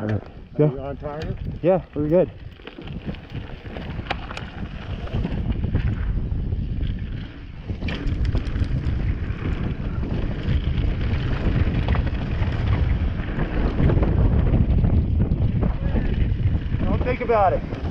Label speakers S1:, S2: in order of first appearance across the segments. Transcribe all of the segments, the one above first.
S1: All right,
S2: Are you on target?
S1: Yeah, we're good. Don't think about it.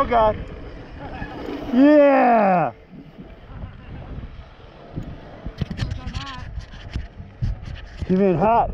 S1: Oh God. Yeah. In hot.